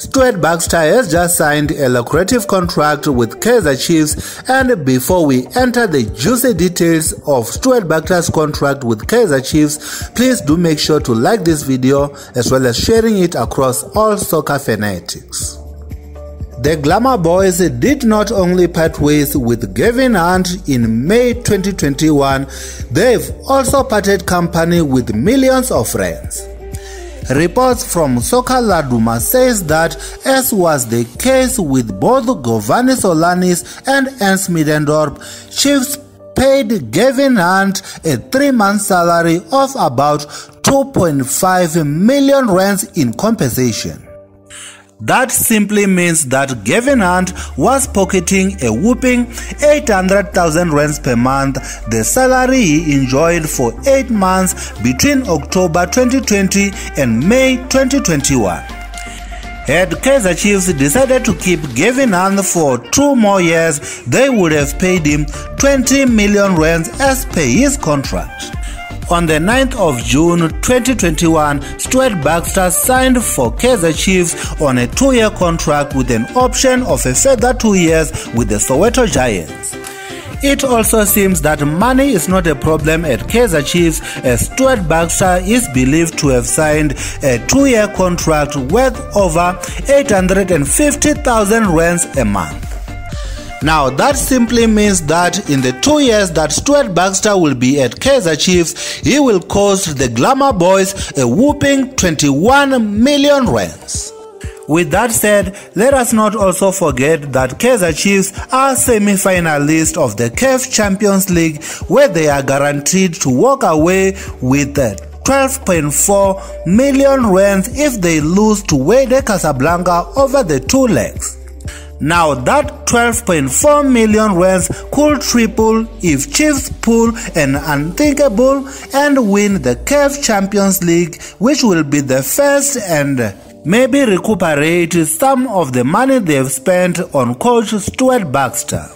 Stuart Baxter has just signed a lucrative contract with Kaizer Chiefs and before we enter the juicy details of Stuart Baxter's contract with Kaizer Chiefs, please do make sure to like this video as well as sharing it across all soccer fanatics. The Glamour Boys did not only part ways with Gavin Hunt in May 2021, they've also parted company with millions of friends. Reports from Soccer Laduma says that as was the case with both Giovanni Solinas and Ernst Middendorp, Chiefs paid Gavin Hunt a three-month salary of about 2.5 million rands in compensation. That simply means that Gavin Hunt was pocketing a whooping 800,000 rands per month, the salary he enjoyed for 8 months between October 2020 and May 2021. Had Kaizer Chiefs decided to keep Gavin Hunt for two more years, they would have paid him 20 million rands as per his contract. On the 9th of June 2021, Stuart Baxter signed for Kaizer Chiefs on a two-year contract with an option of a further two years with the Soweto Giants. It also seems that money is not a problem at Kaizer Chiefs as Stuart Baxter is believed to have signed a two-year contract worth over 850,000 rands a month. Now that simply means that in the two years that Stuart Baxter will be at Kaizer Chiefs, he will cost the Glamour Boys a whooping 21 million rands. With that said, let us not also forget that Kaizer Chiefs are semi-finalists of the CAF Champions League where they are guaranteed to walk away with 12.4 million rands if they lose to Wydad Casablanca over the two legs. Now that 12.4 million rands could triple if Chiefs pull an unthinkable and win the CAF Champions League which will be the first and maybe recuperate some of the money they've spent on coach Stuart Baxter.